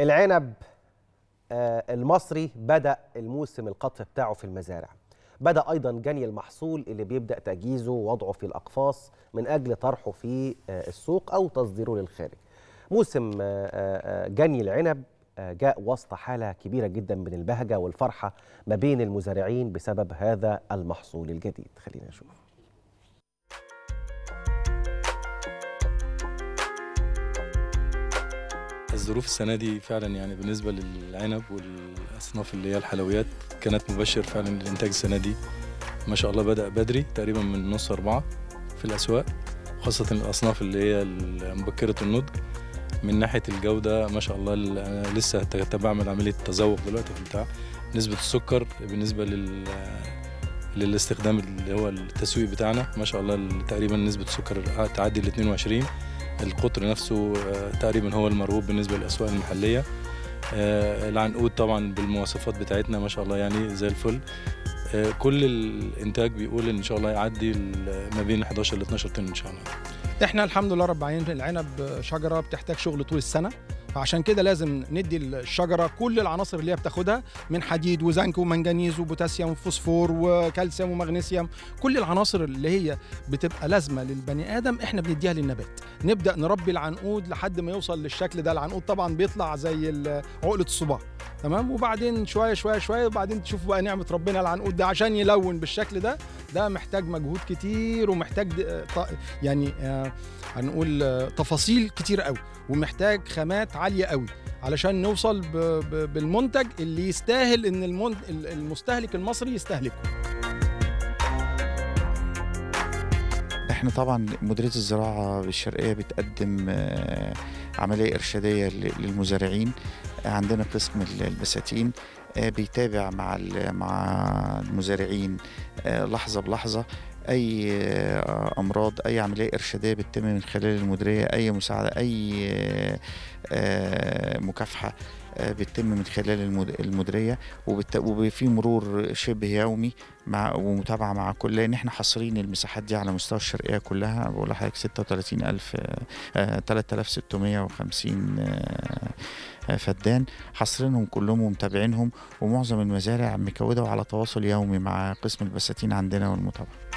العنب آه، المصري بدأ الموسم القطف بتاعه في المزارع. بدأ أيضا جني المحصول اللي بيبدأ تجهيزه ووضعه في الأقفاص من أجل طرحه في آه، السوق أو تصديره للخارج. موسم آه، جني العنب جاء وسط حالة كبيرة جدا من البهجة والفرحة ما بين المزارعين بسبب هذا المحصول الجديد. خلينا نشوف. الظروف السنة دي فعلا يعني بالنسبة للعنب والأصناف اللي هي الحلويات كانت مبشر فعلا للإنتاج السنة دي. ما شاء الله بدأ بدري تقريبا من نص أربعة في الأسواق خاصة الأصناف اللي هي مبكرة النضج. من ناحية الجودة ما شاء الله ال- أنا لسه بعمل عملية تذوق دلوقتي في البتاع نسبة السكر بالنسبة لل للاستخدام اللي هو التسويق بتاعنا. ما شاء الله تقريبا نسبة السكر تعدي ال 22 القطر نفسه آه، تقريبا هو المرغوب بالنسبة للأسواق المحلية. آه، العنقود طبعا بالمواصفات بتاعتنا ما شاء الله يعني زي الفل. آه، كل الإنتاج بيقول إن شاء الله يعدي ما بين 11 ل 12 طن إن شاء الله. إحنا الحمد لله رب العالمين العنب شجرة بتحتاج شغل طول السنة. فعشان كده لازم ندي الشجرة كل العناصر اللي هي بتاخدها من حديد وزنك ومنجنيز وبوتاسيوم وفوسفور وكالسيوم ومغنيسيوم كل العناصر اللي هي بتبقى لازمة للبني آدم إحنا بنديها للنبات. نبدأ نربي العنقود لحد ما يوصل للشكل ده. العنقود طبعا بيطلع زي عقلة الصباع. تمام؟ وبعدين شوية شوية شوية وبعدين تشوف بقى نعمة ربنا العنقود ده عشان يلون بالشكل ده. ده محتاج مجهود كتير ومحتاج ط- يعني آه، هنقول آه، تفاصيل كتير قوي ومحتاج خامات عالية قوي علشان نوصل بالمنتج اللي يستاهل إن المستهلك المصري يستهلكه. إحنا طبعا مديرية الزراعة بالشرقيه بتقدم آه، عملية إرشادية للمزارعين. عندنا قسم ال- البساتين آه، بيتابع مع مع المزارعين آه، لحظة بلحظة. أي أمراض أي عملية إرشادية بتتم من خلال المديرية أي مساعدة أي مكافحة. آه، بتتم من خلال المد- المديرية وفي مرور شبه يومي مع ومتابعة مع كل لأن إحنا حاصرين المساحات دي على مستوى الشرقية كلها. بقول لحضرتك 36000 آه، 3650 آه، آه، فدان. حاصرينهم كلهم ومتابعينهم ومعظم المزارع مكودة وعلى تواصل يومي مع قسم البساتين عندنا والمتابعة.